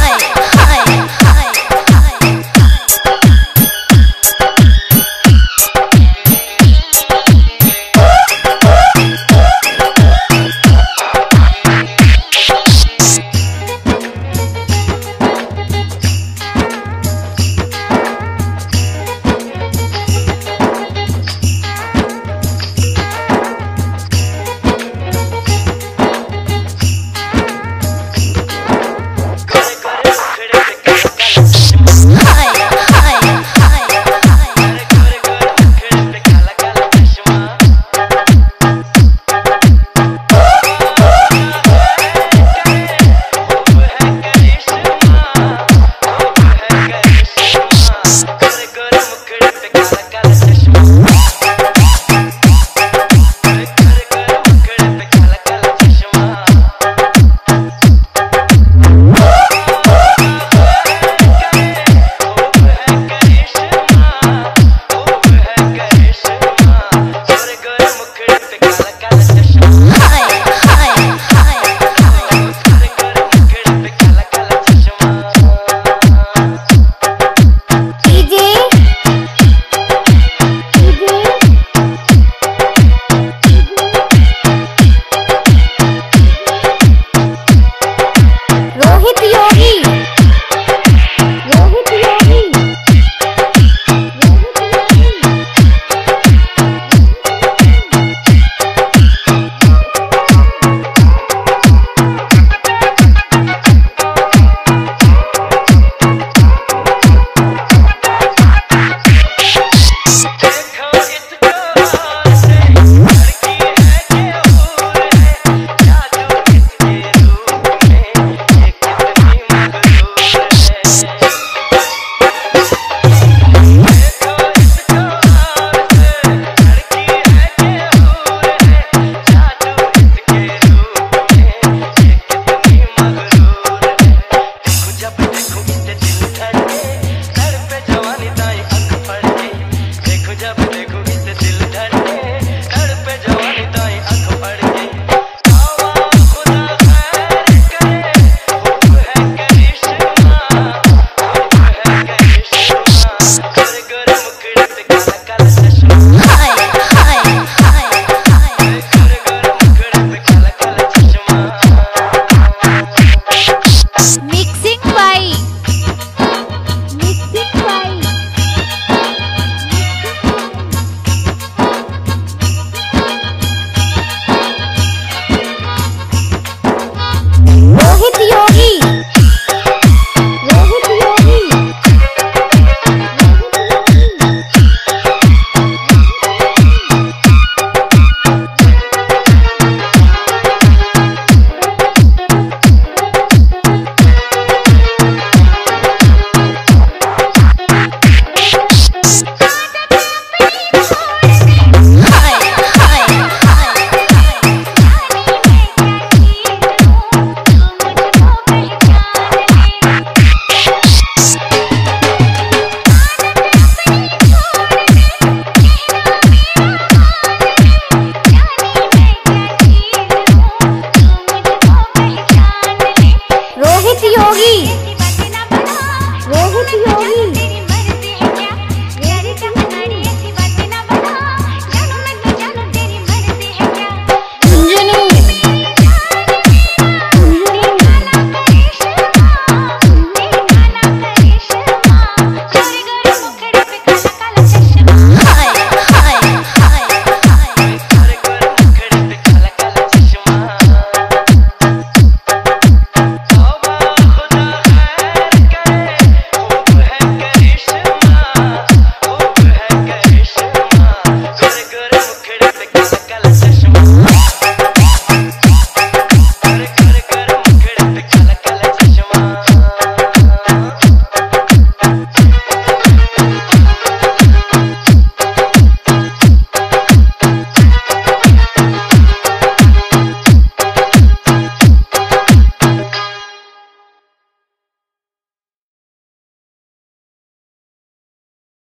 Hi.